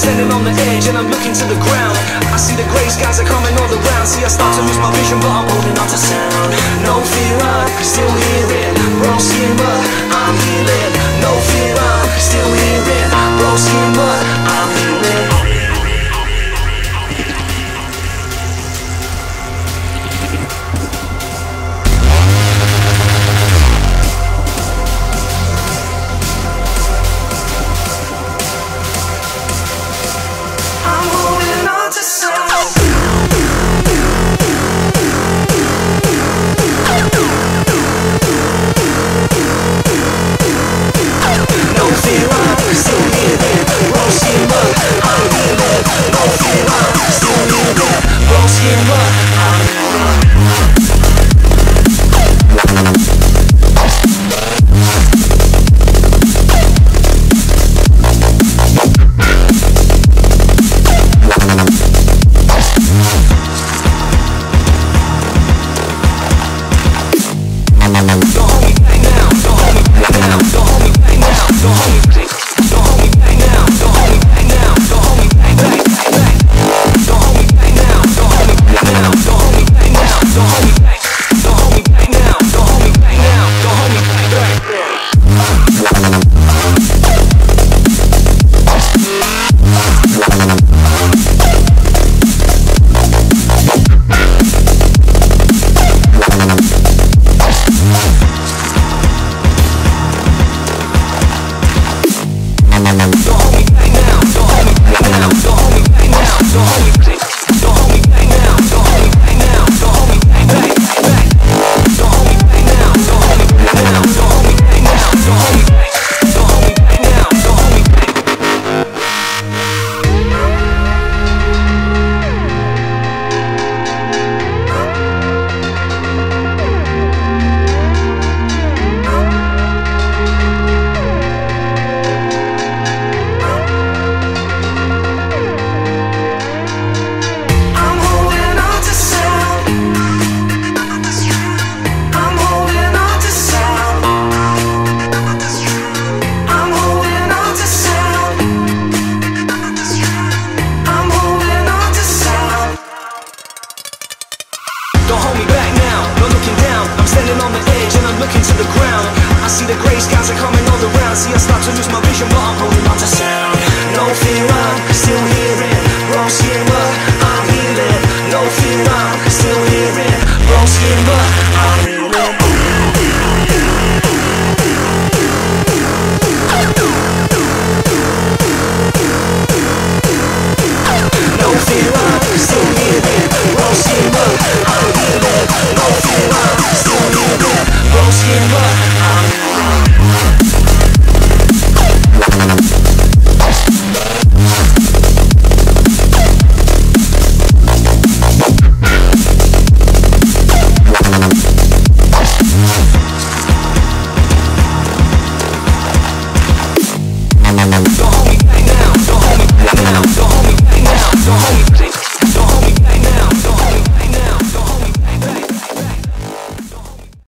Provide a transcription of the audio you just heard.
standing on the edge and I'm looking to the ground. I see the grey skies are coming all around. See I start to lose my vision but I'm holding on to sound. No fear, I'm still hear it Wrong schema, I'm healing. No fear, I'm still hear the ground. I see the grey skies are coming all around. See I start to lose my vision.